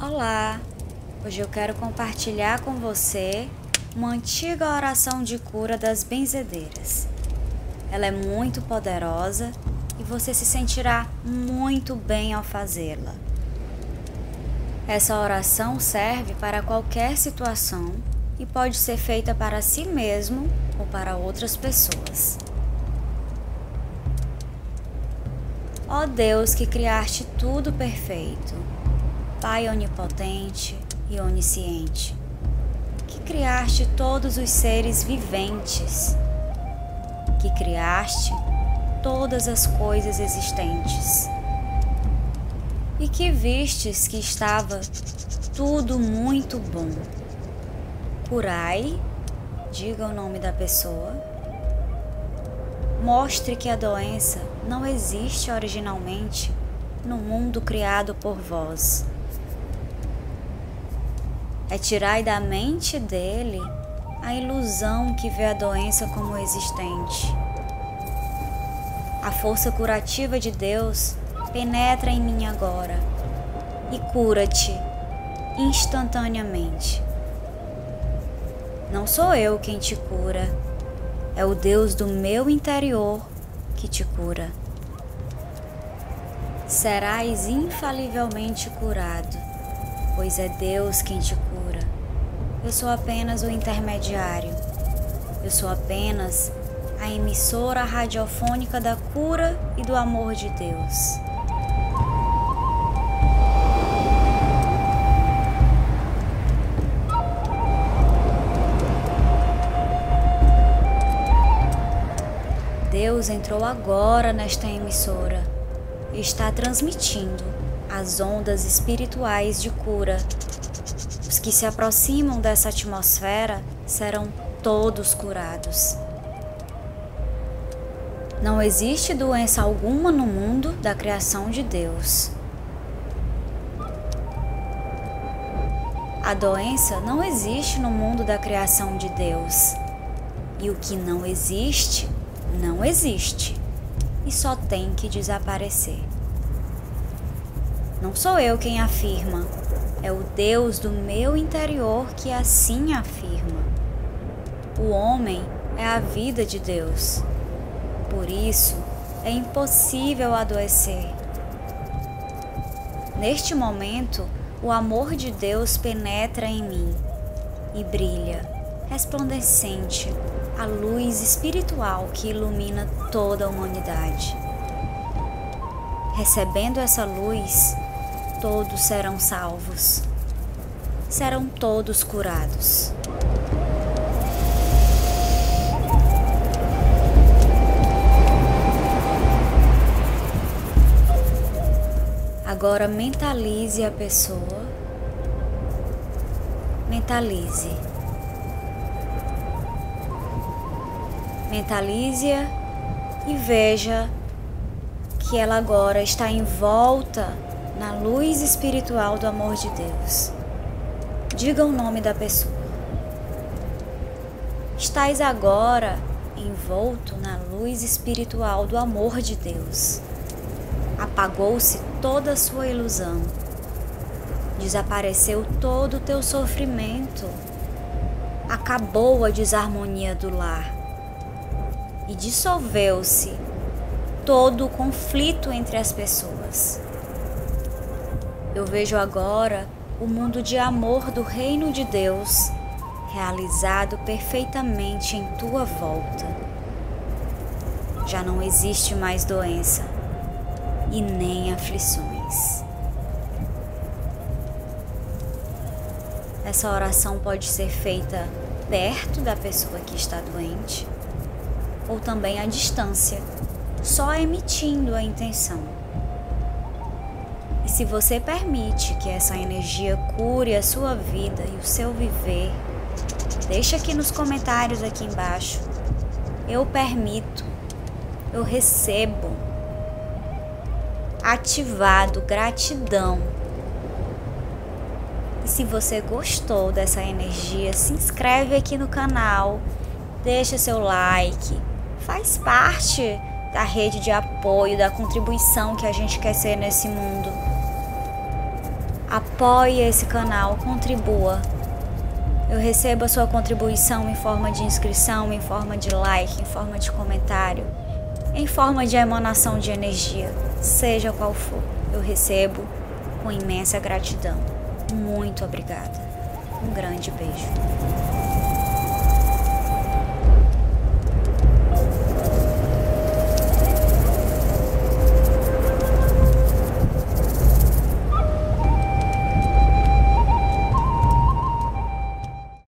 Olá! Hoje eu quero compartilhar com você uma antiga oração de cura das benzedeiras. Ela é muito poderosa e você se sentirá muito bem ao fazê-la. Essa oração serve para qualquer situação e pode ser feita para si mesmo ou para outras pessoas. Ó Deus que criaste tudo perfeito, Pai onipotente e onisciente, que criaste todos os seres viventes, que criaste todas as coisas existentes, e que vistes que estava tudo muito bom. Curai, diga o nome da pessoa, mostre que a doença não existe originalmente no mundo criado por vós é tirar da mente dele a ilusão que vê a doença como existente. A força curativa de Deus penetra em mim agora e cura-te instantaneamente. Não sou eu quem te cura, é o Deus do meu interior que te cura. Serás infalivelmente curado, pois é Deus quem te cura eu sou apenas o intermediário. Eu sou apenas a emissora radiofônica da cura e do amor de Deus. Deus entrou agora nesta emissora e está transmitindo as ondas espirituais de cura os que se aproximam dessa atmosfera serão todos curados. Não existe doença alguma no mundo da criação de Deus. A doença não existe no mundo da criação de Deus. E o que não existe, não existe. E só tem que desaparecer. Não sou eu quem afirma, é o Deus do meu interior que assim afirma. O homem é a vida de Deus. Por isso, é impossível adoecer. Neste momento, o amor de Deus penetra em mim e brilha, resplandecente, a luz espiritual que ilumina toda a humanidade. Recebendo essa luz, todos serão salvos, serão todos curados. Agora mentalize a pessoa. Mentalize. Mentalize-a e veja que ela agora está em volta na luz espiritual do amor de Deus. Diga o nome da pessoa. Estás agora envolto na luz espiritual do amor de Deus. Apagou-se toda a sua ilusão. Desapareceu todo o teu sofrimento. Acabou a desarmonia do lar. E dissolveu-se todo o conflito entre as pessoas. Eu vejo agora o mundo de amor do reino de Deus realizado perfeitamente em tua volta. Já não existe mais doença e nem aflições. Essa oração pode ser feita perto da pessoa que está doente ou também à distância, só emitindo a intenção. E se você permite que essa energia cure a sua vida e o seu viver, deixa aqui nos comentários aqui embaixo. Eu permito, eu recebo. Ativado, gratidão. E se você gostou dessa energia, se inscreve aqui no canal, deixa seu like, faz parte da rede de apoio, da contribuição que a gente quer ser nesse mundo. Apoie esse canal, contribua. Eu recebo a sua contribuição em forma de inscrição, em forma de like, em forma de comentário, em forma de emanação de energia, seja qual for. Eu recebo com imensa gratidão. Muito obrigada. Um grande beijo.